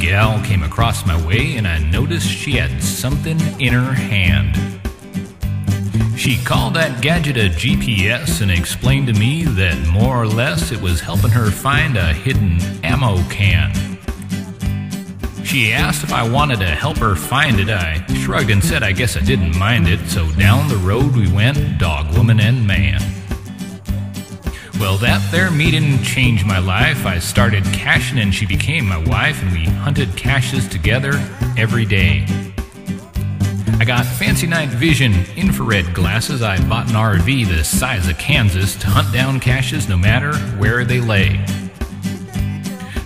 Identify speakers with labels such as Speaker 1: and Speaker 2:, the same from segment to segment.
Speaker 1: gal came across my way and I noticed she had something in her hand. She called that gadget a GPS and explained to me that more or less it was helping her find a hidden ammo can. She asked if I wanted to help her find it. I shrugged and said I guess I didn't mind it, so down the road we went, dog, woman, and man. Well, that there meeting changed my life. I started caching and she became my wife, and we hunted caches together every day. I got fancy night vision infrared glasses. I bought an RV the size of Kansas to hunt down caches no matter where they lay.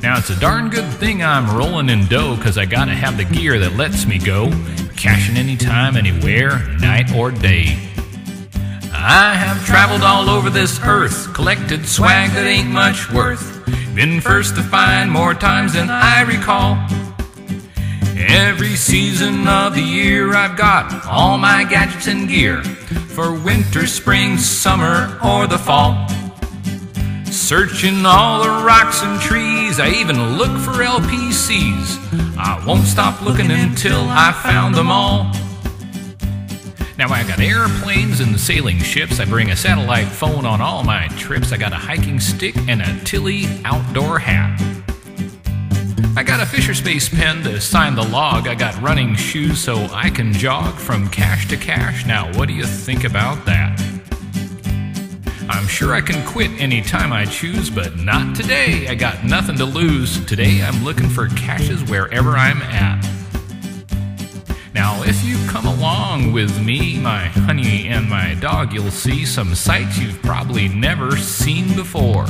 Speaker 1: Now it's a darn good thing I'm rolling in dough because I gotta have the gear that lets me go, caching anytime, anywhere, night or day. I have traveled all over this earth, collected swag that ain't much worth. Been first to find more times than I recall. Every season of the year I've got all my gadgets and gear for winter, spring, summer, or the fall. Searching all the rocks and trees, I even look for LPCs. I won't stop looking until I found them all. Now I got airplanes and sailing ships. I bring a satellite phone on all my trips. I got a hiking stick and a Tilley outdoor hat. I got a Fisher Space pen to sign the log. I got running shoes so I can jog from cache to cache. Now, what do you think about that? I'm sure I can quit anytime I choose, but not today. I got nothing to lose. Today I'm looking for caches wherever I'm at. Now, if you come along with me, my honey, and my dog, you'll see some sights you've probably never seen before.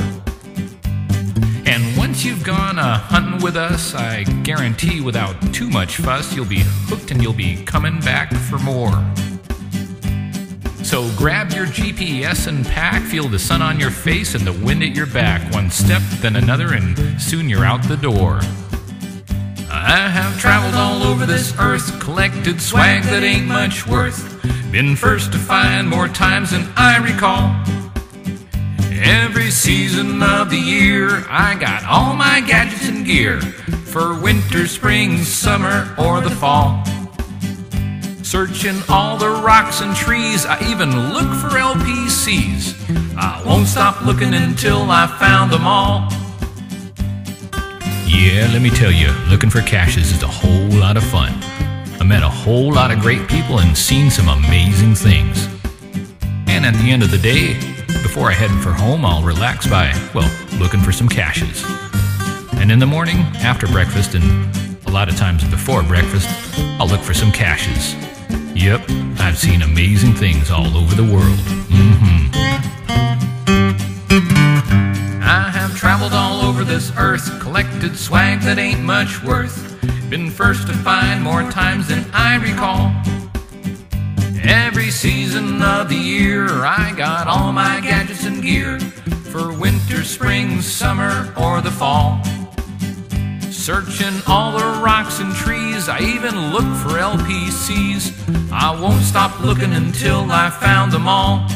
Speaker 1: And once you've gone a hunting with us, I guarantee without too much fuss, you'll be hooked and you'll be coming back for more. So grab your GPS and pack, feel the sun on your face and the wind at your back. One step, then another, and soon you're out the door. I have traveled all over this earth, collected swag that ain't much worth. Been first to find more times than I recall. Every season of the year, I got all my gadgets and gear for winter, spring, summer, or the fall. Searching all the rocks and trees, I even look for LPCs. I won't stop looking until I found them all. Yeah, let me tell you, looking for caches is a whole lot of fun. I met a whole lot of great people and seen some amazing things. And at the end of the day, before I head for home, I'll relax by, well, looking for some caches. And in the morning, after breakfast, and a lot of times before breakfast, I'll look for some caches. Yep, I've seen amazing things all over the world. Mm-hmm. This earth, collected swag that ain't much worth. Been first to find more times than I recall. Every season of the year, I got all my gadgets and gear for winter, spring, summer, or the fall. Searching all the rocks and trees, I even look for LPCs. I won't stop looking until I found them all.